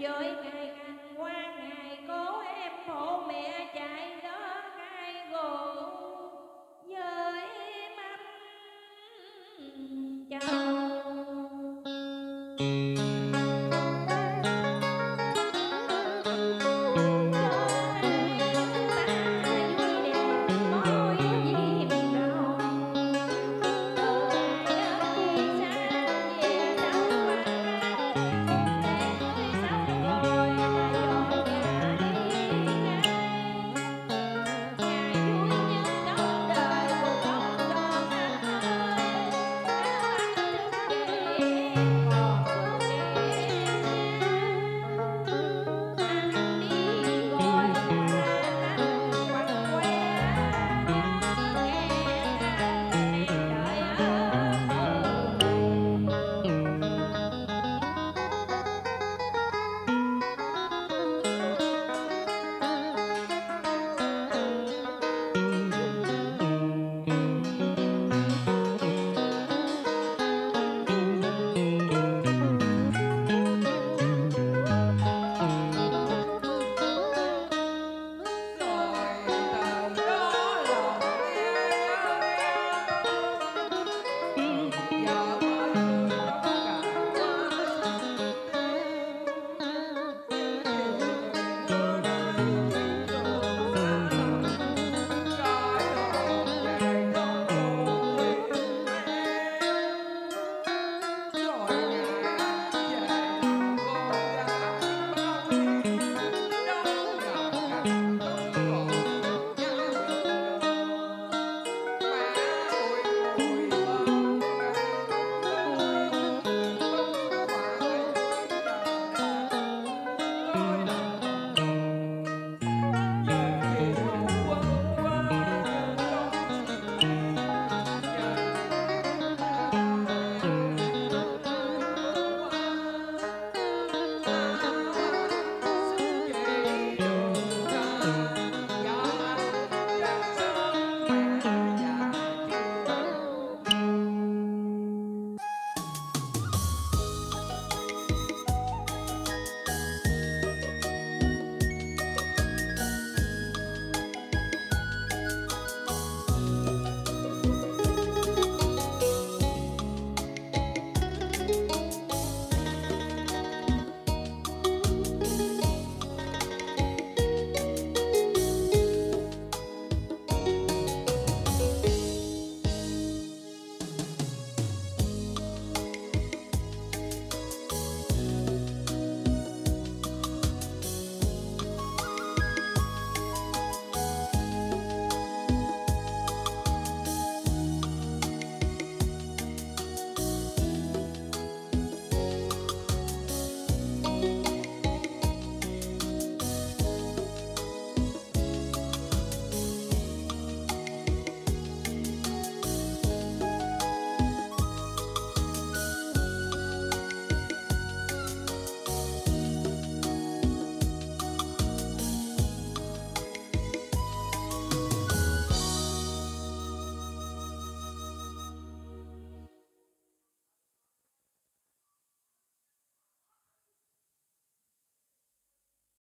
với ngày ngàn qua ngày cố em phụ mẹ chạy đó ngay gồm